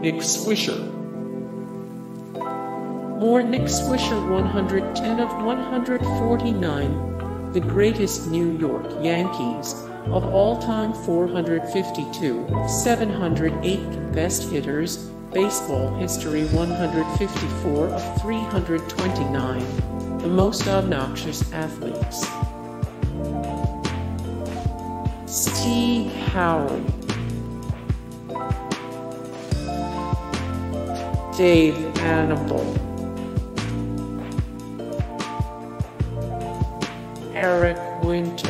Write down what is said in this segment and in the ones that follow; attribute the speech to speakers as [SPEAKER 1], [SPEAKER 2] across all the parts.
[SPEAKER 1] Nick Swisher. More Nick Swisher 110 of 149. The greatest New York Yankees of all time 452 of 708 best hitters. Baseball history 154 of 329. The most obnoxious athletes. Steve Howey. Dave Annable. Eric Winter.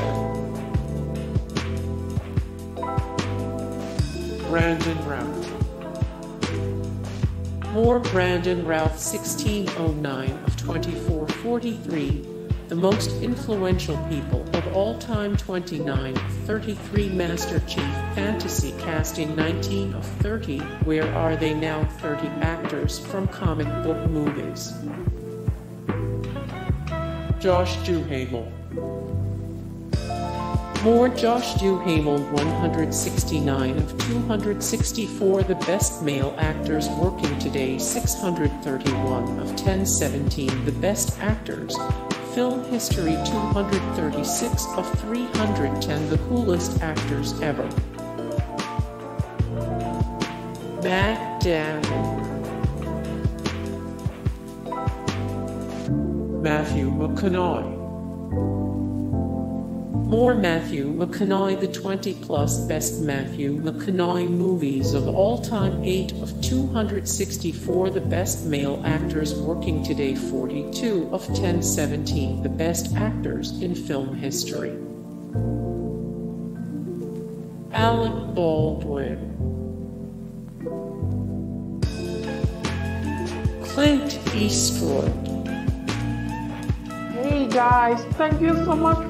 [SPEAKER 1] Brandon Routh. More Brandon Routh 1609 of 2443, the most influential people of all time 29 33 Master Chief Fantasy casting 19 of 30, where are they now? 30 actors from comic book movies. Josh Duhamel. More Josh Duhamel 169 of 264 The best male actors working today 631 of 1017 The best actors Film history 236 of 310 The coolest actors ever. Matt Damon Matthew McConaughey more Matthew McConaughey The 20 plus best Matthew McConaughey movies of all time 8 of 264 The best male actors working today 42 of 1017 The best actors in film history. Alec Baldwin. Clint Eastwood.
[SPEAKER 2] Hey guys, thank you so much